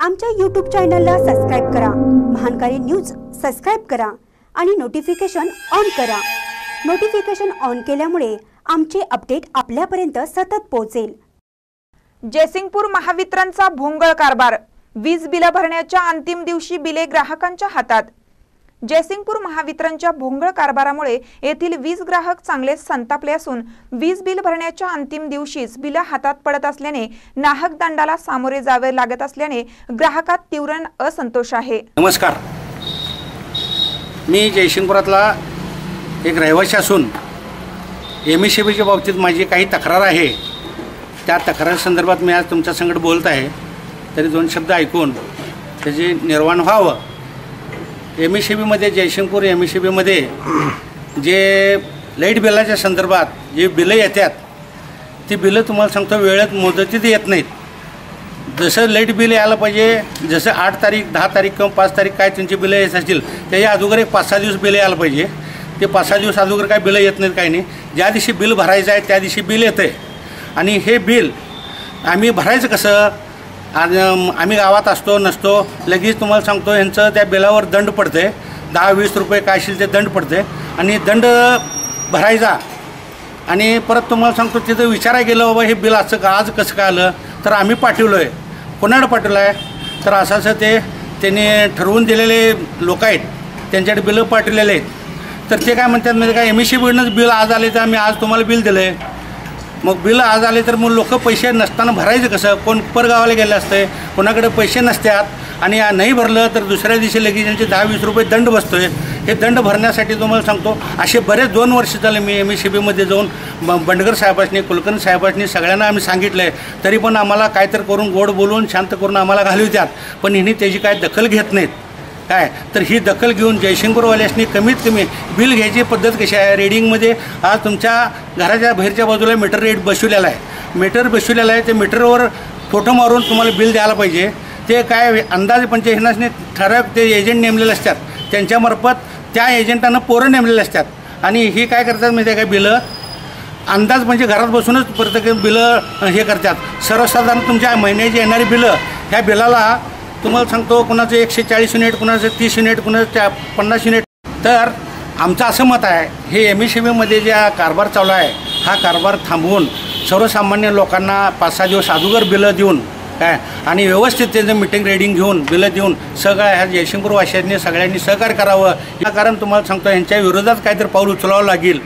आमच्या यूट्यूब चॅनलला सबस्क्राईब करा. महानकारी न्यूज सबस्क्राईब करा आणि नोटिफिकेशन ऑन करा. नोटिफिकेशन ऑन केल्यामुळे आमचे अपडेट आपल्यापर्यंत सतत पोहोचेल. जयसिंगपूर महावितरणचा भोंगळ कारभार. वीज बिलं भरण्याच्या अंतिम दिवशी बिले ग्राहकांच्या हातात. जयसिंगपूर महावितरणच्या भोंगळ कारभारामुळे येथील वीज ग्राहक चांगले संतापले असून वीज बिल भरण्याच्या अंतिम दिवशीच बिलं हातात पडत असल्याने नाहक दंडाला सामोरे जावे लागत असल्याने ग्राहकात तीव्र असंतोष आहे. नमस्कार. मी जयशिंगपुरातला एक रहिवासी असून एम एस बीच्या बाबतीत माझी काही तक्रार आहे. त्या तक्रारीसंदर्भात मी आज तुमच्यासंगत बोलत आहे. तरी दोन शब्द ऐकून त्याचे निर्वाण व्हावं. एम एस बीमध्ये जयशिंगपूर एम एस बीमध्ये जे लाइट बिलाच्या संदर्भात जे बिलं येतात ती बिलं तुम्हाला सांगतो वेळेत मुदतीत येत नाहीत. जसं लाइट बिल यायला पाहिजे जसं आठ तारीख दहा तारीख किंवा पाच तारीख काय त्यांची बिलं येत असतील त्याच्या अगोदर एक पाच सहा दिवस बिलं यायला पाहिजे. ते पाच सहा दिवस अगोदर काय बिलं येत नाहीत काही नाही. ज्या दिवशी बिल भरायचं आहे त्या दिवशी बिल येतं आहे आणि हे बिल आम्ही भरायचं कसं? आणि आम्ही गावात असतो नसतो लगेच तुम्हाला सांगतो यांचं त्या बिलावर दंड पडते दहा वीस रुपये काय असेल ते दंड पडते आणि दंड भरायचा आणि परत तुम्हाला सांगतो तिथं विचारायला गेलं बाबा हे बिल असं का आज कसं काय आलं? तर आम्ही पाठवलो आहे कोणाकडे पाठवलं आहे तर असं असं ते त्यांनी ठरवून दिलेले लोक आहेत. त्यांच्याकडे बिलं पाठवलेले आहेत. तर ते काय म्हणतात म्हणजे काय एम एस सी बिलनंच बिल आज आले तर आम्ही आज तुम्हाला बिल दिलं आहे मग बिल आज आले तर मग लोक पैसे नसताना भरायचं कसं? कोण परगावाला गेलं असतं कोणाकडे पैसे नसतात आणि नाही भरलं तर दुसऱ्या दिवशी लगेच यांचे दहा वीस रुपये दंड बसतोय. हे दंड भरण्यासाठी तुम्हाला सांगतो असे बरेच दोन वर्ष झाले मी एम एस सी बीमध्ये जाऊन बंडगर साहेबांनी कुलकर्णी साहेबांनी सगळ्यांना आम्ही सांगितलं आहे तरी पण आम्हाला काहीतरी करून गोड बोलून शांत करून आम्हाला घालवतात पण हिने त्याची काय दखल घेत नाहीत. काय तर ही दखल घेऊन जयशंकरवाल्यासनी कमीत कमी बिल घ्यायची पद्धत कशी आहे? रेडिंगमध्ये आज तुमच्या घराच्या बाहेरच्या बाजूला मीटर रेट बसवलेला आहे. मीटर बसवलेला आहे. ते मीटरवर फोटो मारून तुम्हाला बिल द्यायला पाहिजे. ते काय अंदाजे पंचायतीने ठराविक ते एजंट नेमलेले असतात. त्यांच्यामार्फत त्या एजंटानं पोरं नेमलेले असतात. आणि ही काय करतात माहिती आहे काय बिलं? अंदाज म्हणजे घरात बसूनच प्रत्येक बिलं हे करतात. सर्वसाधारण तुमच्या महिन्याची येणारी बिलं ह्या बिलाला तुम्हाला सांगतो कुणाचं एकशे चाळीस युनिट कुणाचं तीस युनिट कुणाचं त्या पन्नास युनिट. तर आमचं असं मत आहे हे एम एस बीमध्ये ज्या कारभार चालू आहे हा कारभार थांबवून सर्वसामान्य लोकांना पाच सहा दिवस अगोदर बिलं देऊन काय? आणि व्यवस्थित त्यांचं मिटिंग रेडिंग घेऊन बिलं देऊन सगळ्या ह्या जयशंकर वाशियांनी सगळ्यांनी सहकार्य करावं. या कारण तुम्हाला सांगतो यांच्या विरोधात काहीतरी पाऊल उचलावं लागेल.